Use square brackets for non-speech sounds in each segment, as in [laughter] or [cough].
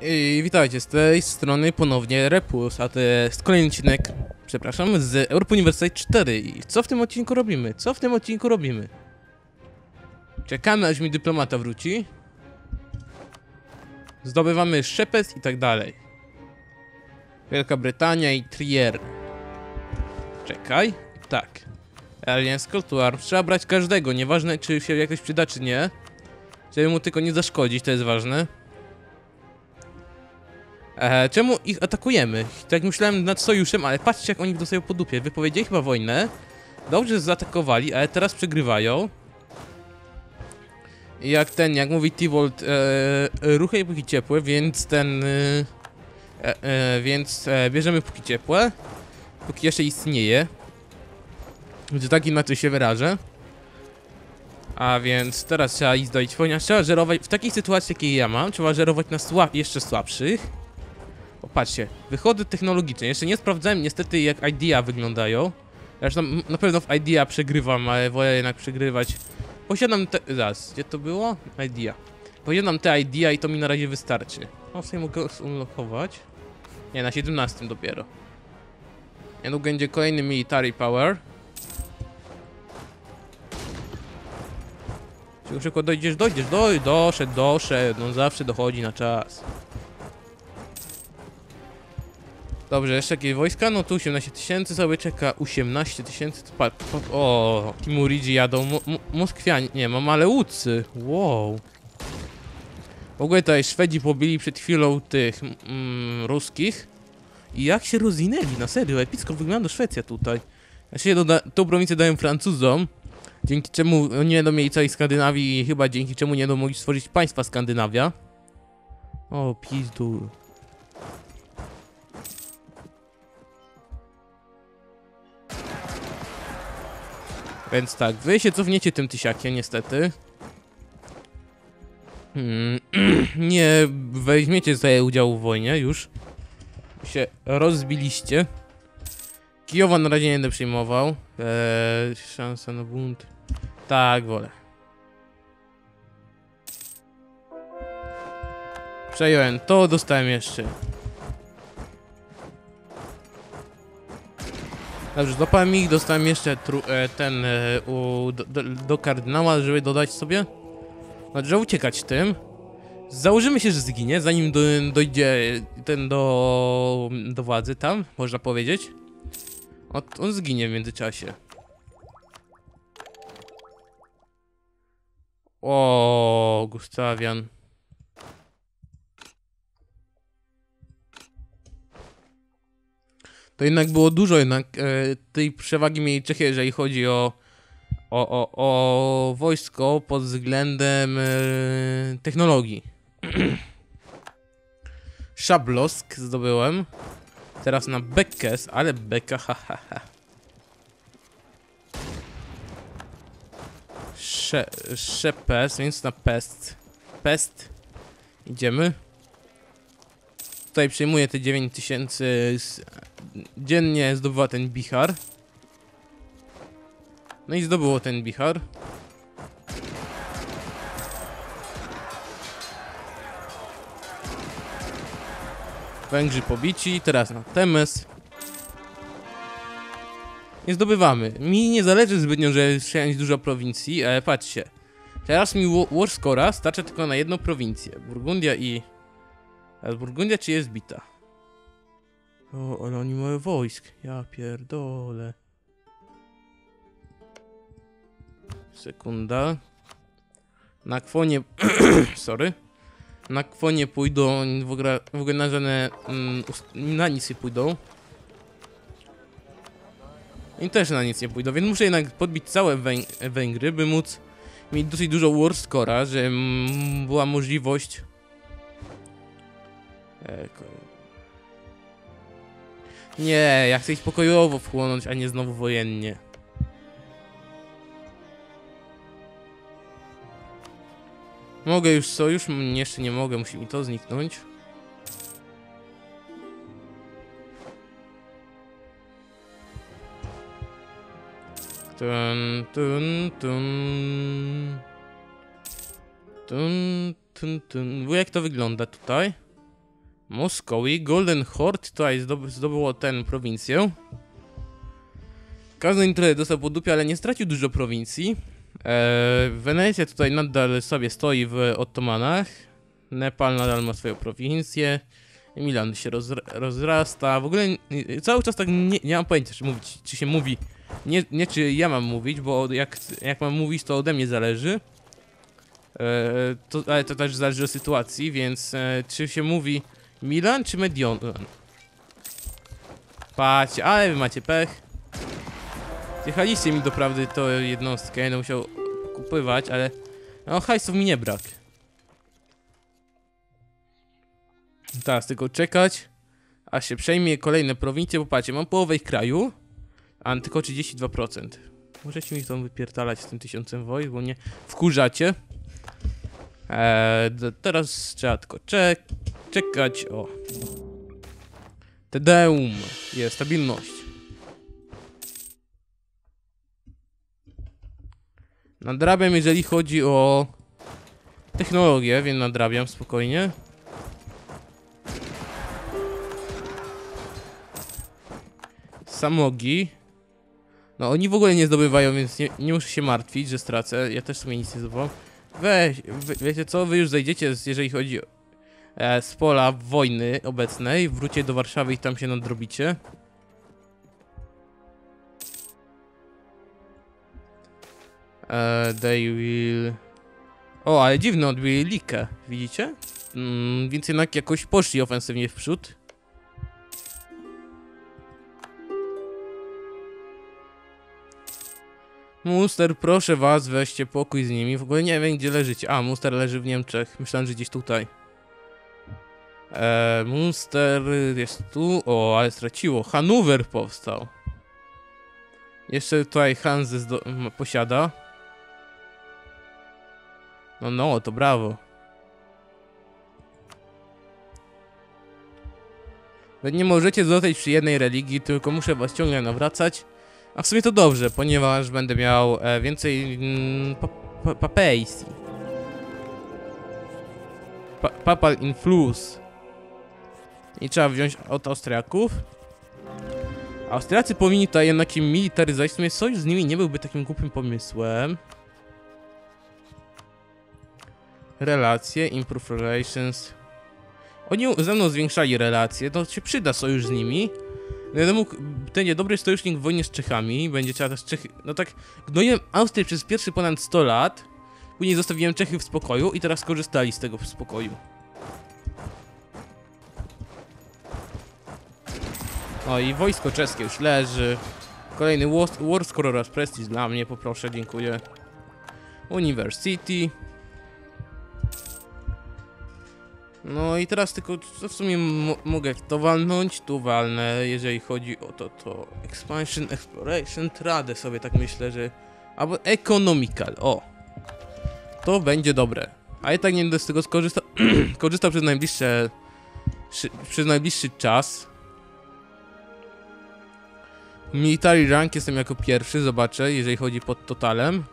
I witajcie, z tej strony ponownie Repus, a to jest kolejny odcinek, przepraszam, z Europa Universalis 4. I co w tym odcinku robimy? Co w tym odcinku robimy? Czekamy aż mi dyplomata wróci. Zdobywamy Szepes i tak dalej. Wielka Brytania i Trier. Czekaj. Tak. To Arms. Trzeba brać każdego, nieważne czy się jakoś przyda czy nie. Żeby mu tylko nie zaszkodzić, to jest ważne. E, czemu ich atakujemy? Tak myślałem nad sojuszem, ale patrzcie jak oni dostają po dupie. Wypowiedzieli chyba wojnę. Dobrze zaatakowali, ale teraz przegrywają. Jak ten, jak mówi T-Volt, e, ruchy póki ciepłe, więc ten... E, e, e, więc e, bierzemy póki ciepłe. Póki jeszcze istnieje. Że tak inaczej się wyrażę. A więc teraz trzeba iść do ponieważ trzeba żerować, w takiej sytuacji jakiej ja mam, trzeba żerować na słab, jeszcze słabszych. Popatrzcie, wychody technologiczne, jeszcze nie sprawdzałem niestety jak IDEA wyglądają. Zresztą na pewno w IDEA przegrywam, ale wolę jednak przegrywać. Posiadam te... zaraz, gdzie to było? IDEA. Posiadam te IDEA i to mi na razie wystarczy. O, sobie mogę unlockować. Nie, na 17 dopiero. Niedługo będzie kolejny military power. Szybko, szybko dojdziesz, dojdziesz, doj, doszedł, doszedł, no zawsze dochodzi na czas. Dobrze, jeszcze jakieś wojska? No tu 18 tysięcy sobie czeka, 18 tysięcy, o, Timuridzi jadą, Mo, Mo, Moskwianie, nie, mam ale łódcy, wow. W ogóle tutaj Szwedzi pobili przed chwilą tych mm, ruskich i jak się rozwinęli, na serio, epicko wygląda Szwecja tutaj. Się doda, tą prowincję dają Francuzom, dzięki czemu nie będą mieli całej Skandynawii i chyba dzięki czemu nie będą mogli stworzyć państwa Skandynawia. O, pizdu. Więc tak, wy się cofniecie tym tysiakiem niestety. Hmm, [clears throat] nie weźmiecie tutaj udziału w wojnie już. Się rozbiliście. Kijowa na razie nie będę przyjmował. Eee, szansa na bunt. Tak, wolę. Przejąłem to, dostałem jeszcze. Dobrze, złapałem ich, dostałem jeszcze e, ten e, u, do, do, kardynała, żeby dodać sobie. Dobrze, uciekać tym. Założymy się, że zginie, zanim do, dojdzie ten do, do władzy tam, można powiedzieć. On zginie w międzyczasie. O, Gustawian. To jednak było dużo jednak e, tej przewagi mieli Czechy, jeżeli chodzi o, o, o, o wojsko pod względem e, technologii. [clears throat] Szablosk zdobyłem. Teraz na Bekkes, ale Beka, ha, ha, ha. Sze, Szepes, więc na Pest. Pest. Idziemy. Tutaj przyjmuję te 9000 z- dziennie zdobywa ten Bihar. No i zdobyło ten Bihar. Węgrzy pobici, teraz na Temes. Nie zdobywamy. Mi nie zależy zbytnio, że przejąć dużo prowincji, ale patrzcie. Teraz mi Wa- War Scora starcza tylko na jedną prowincję. Burgundia i... A Burgundia czy jest bita? O, ale oni mają wojsk. Ja pierdolę. Sekunda. Na kwonie... [clears throat] Sorry. Na kwonie pójdą w ogóle, w ogóle na żadne... Mm, na nic nie pójdą. I też na nic nie pójdą, więc muszę jednak podbić całe Węg- Węgry, by móc mieć dosyć dużo war scora, że mm, była możliwość... E, nie, ja chcę ich pokojowo wchłonąć, a nie znowu wojennie. Mogę już sojusz? Jeszcze nie mogę, musi mi to zniknąć. Tun, tun, tun. Tun, tun, tun. Bo jak to wygląda tutaj? Moskowi, Golden Horde tutaj zdoby, zdobyło ten prowincję. Każdy trochę dostał po dupie, ale nie stracił dużo prowincji. Eee, Wenecja tutaj nadal sobie stoi w Ottomanach. Nepal nadal ma swoją prowincję. Milan się rozra rozrasta. W ogóle cały czas tak nie, nie mam pojęcia, czy mówić, czy się mówi. Nie, nie czy ja mam mówić, bo jak, jak mam mówić, to ode mnie zależy. Eee, to, ale to też zależy od sytuacji, więc e, czy się mówi Milan czy Medion? Patrzcie, ale wy macie pech. Zjechaliście mi doprawdy to jednostkę, będę musiał kupywać, ale no hajsów mi nie brak. Teraz tylko czekać, aż się przejmie kolejne prowincje, bo patrzcie, mam połowę ich kraju, a tylko 32%. Możecie mi to wypierdalać z tym tysiącem wojsk, bo mnie wkurzacie. Eee, teraz trzeba tylko czek czekać, o. Tedeum, jest stabilność. Nadrabiam, jeżeli chodzi o technologię, więc nadrabiam spokojnie. Samogi. No oni w ogóle nie zdobywają, więc nie, nie muszę się martwić, że stracę. Ja też sobie nic nie zdobywam. Weź, wy, wiecie co, wy już zejdziecie, jeżeli chodzi z pola wojny obecnej, wróćcie do Warszawy i tam się nadrobicie. E, they will... O, ale dziwne, odbili likę, widzicie? Mm, więc jednak jakoś poszli ofensywnie w przód. Muster, proszę was, weźcie pokój z nimi. W ogóle nie wiem, gdzie leżycie. A, Muster leży w Niemczech. Myślałem, że gdzieś tutaj. Eee, Munster jest tu. O, ale straciło. Hanower powstał. Jeszcze tutaj m- posiada. No, no, to brawo. Wy nie możecie zostać przy jednej religii, tylko muszę was ciągle nawracać. A w sumie to dobrze, ponieważ będę miał e, więcej mm, pa, pa, papal influx. I trzeba wziąć od Austriaków. Austriacy powinni tutaj jednak militaryzować. W sumie sojusz z nimi nie byłby takim głupim pomysłem. Relacje, improve relations. Oni ze mną zwiększali relacje, to się przyda sojusz z nimi. Będę mógł, ten niedobry sojusznik w wojnie z Czechami, będzie trzeba też Czechy, no tak, gnoiłem Austrię przez pierwszy ponad 100 lat, później zostawiłem Czechy w spokoju i teraz skorzystali z tego w spokoju. O i wojsko czeskie już leży. Kolejny War, Score oraz Prestige dla mnie, poproszę, dziękuję. University. No i teraz tylko w sumie mo- mogę to walnąć, tu walnę, jeżeli chodzi o to, to Expansion, Exploration, Trade sobie tak myślę, że... Albo Economical, o! To będzie dobre. A ja tak nie będę z tego skorzystał, [clears throat] korzystał przez najbliższe... przez najbliższy czas. Military rank jestem jako pierwszy, zobaczę, jeżeli chodzi pod totalem.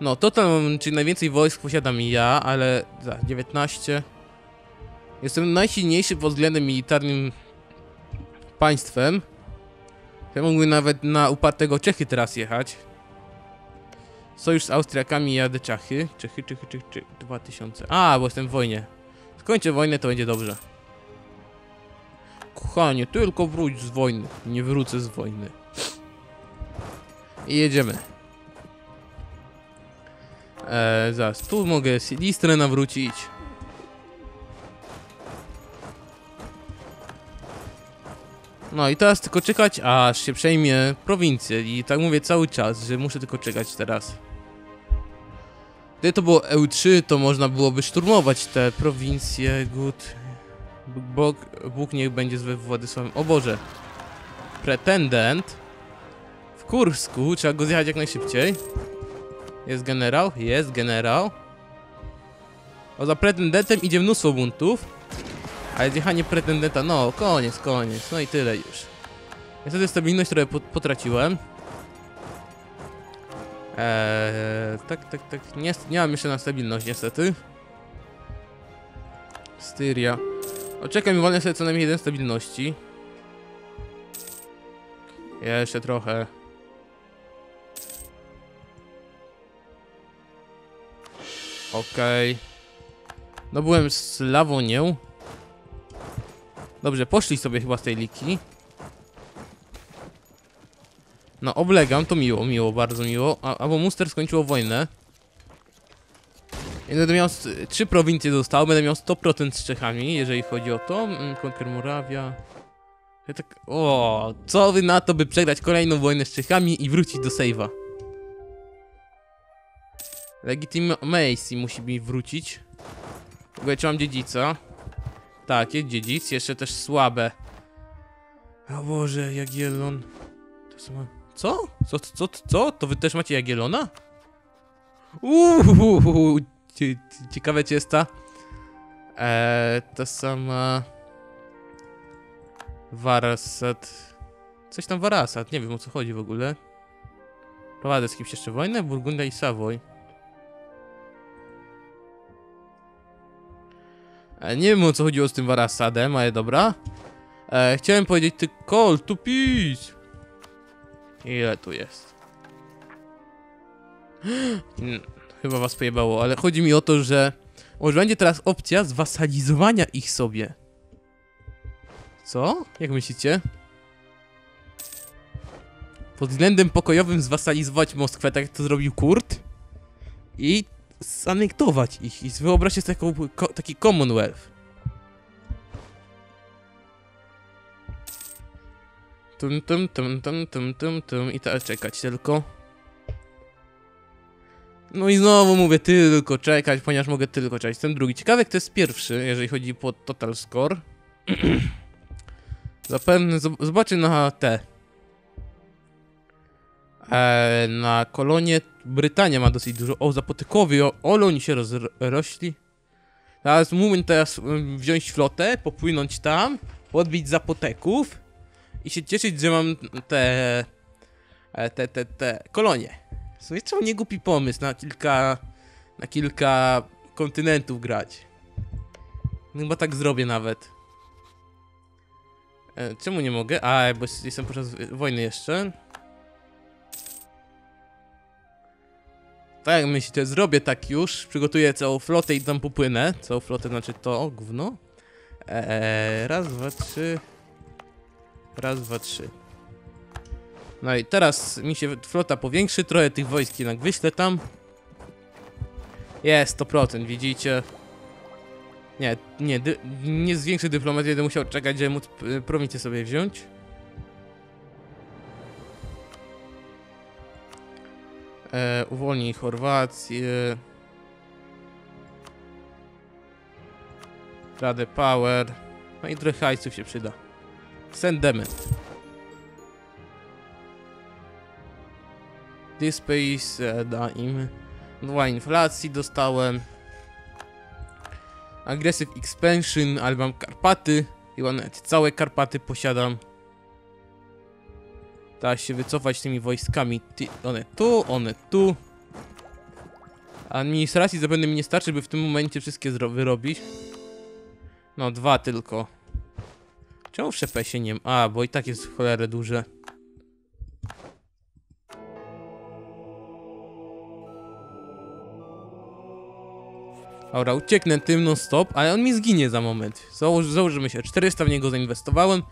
No, total, czyli najwięcej wojsk posiadam ja, ale za 19. Jestem najsilniejszy pod względem militarnym państwem. Ja mógłbym nawet na upartego Czechy teraz jechać. Sojusz z Austriakami jadę Czachy. Czechy, Czechy, Czechy, Czechy, 2000. A, bo jestem w wojnie. Skończę wojnę, to będzie dobrze. Kochanie, tylko wróć z wojny. Nie wrócę z wojny. I jedziemy. Eee, zaraz, tu mogę Silistrę nawrócić. No i teraz tylko czekać, aż się przejmie prowincję. I tak mówię cały czas, że muszę tylko czekać teraz. Gdyby to było EU3, to można byłoby szturmować te prowincje. Good. Bóg, Bóg niech będzie z Władysławem. O Boże. Pretendent. W Kursku, trzeba go zjechać jak najszybciej. Jest generał? Jest generał. O, za pretendentem idzie mnóstwo buntów. Ale zjechanie pretendenta, no, koniec, koniec. No i tyle już. Niestety stabilność trochę po- potraciłem. Eee, tak, tak, tak. Nie, nie mam jeszcze na stabilność, niestety. Styria. Oczekaj, mi wolne sobie co najmniej jeden stabilności. Jeszcze trochę. Okej. No byłem z Lawonią. Dobrze, poszli sobie chyba z tej liki. No, oblegam, to miło, miło, bardzo miło. A, albo Muster skończyło wojnę. S- trzy prowincje zostały, będę miał 100% z Czechami, jeżeli chodzi o to. Mm, Konker Morawia. Ja tak, o, co wy na to, by przegrać kolejną wojnę z Czechami i wrócić do save'a? Legitimacy musi mi wrócić. W ogóle czy mam dziedzica? Tak, jest dziedzic, jeszcze też słabe. O Boże, Jagiellon. To. Co? Co, co, co? To wy też macie Jagiellona? Uuu, cie- ciekawe czy jest ta. Eee, ta sama. Warasat. Coś tam Warasat, nie wiem o co chodzi w ogóle. Prowadzę z kimś jeszcze wojnę? Burgundia i Savoy. E, nie wiem o co chodziło z tym Warasadem, ale dobra. E, chciałem powiedzieć ty call to peace. Ile tu jest? [gasps] Chyba was pojebało, ale chodzi mi o to, że może będzie teraz opcja zwasalizowania ich sobie. Co? Jak myślicie? Pod względem pokojowym zwasalizować Moskwę, tak jak to zrobił Kurt. I zanektować ich. I wyobraźcie sobie taką, ko, taki Commonwealth. Tum, tum, tum, tum, tum, tum, tum. I teraz czekać tylko. No i znowu mówię tylko czekać, ponieważ mogę tylko czekać. Ten drugi. Ciekawe, kto jest pierwszy, jeżeli chodzi po total score. [clears throat] Zapewne zob- zobaczę na te. E, na kolonie Brytania ma dosyć dużo. O, Zapotykowi, o, ole oni się rozrośli. Teraz moment teraz wziąć flotę, popłynąć tam, podbić Zapoteków i się cieszyć, że mam te, e, te, te, te kolonie. W sumie czemu nie głupi pomysł na kilka, na kilka kontynentów grać. Chyba tak zrobię nawet. E, czemu nie mogę? A, bo jest- jestem podczas wojny jeszcze. Tak myślicie, zrobię tak już. Przygotuję całą flotę i tam popłynę. Całą flotę znaczy to, gówno. Eee, raz, dwa, trzy. Raz, dwa, trzy. No i teraz mi się flota powiększy, trochę tych wojsk jednak wyślę tam. Jest, 100%, widzicie? Nie, nie, nie zwiększy dyplomacji, będę musiał czekać, żeby móc y, prowincję sobie wziąć. E, uwolnij Chorwację. Radę Power. No i trochę hajsów się przyda. Sendement. Dispace e, da im. Dwa inflacji dostałem. Aggressive Expansion, ale mam Karpaty. Chyba nawet całe Karpaty posiadam. Da się wycofać tymi wojskami. Ty, one tu, one tu. Administracji zapewne mi nie starczy, by w tym momencie wszystkie wyrobić. No, dwa tylko. Czemu w Szepesie nie ma? A, bo i tak jest cholerę duże. Dobra, ucieknę tym non stop, ale on mi zginie za moment. Założ, założymy się, 400 w niego zainwestowałem,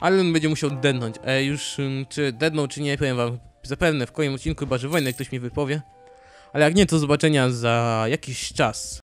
ale on będzie musiał dednąć. E, już ym, czy dednął, czy nie, powiem wam zapewne w kolejnym odcinku, chyba że wojnę ktoś mi wypowie. Ale jak nie, to zobaczenia za jakiś czas.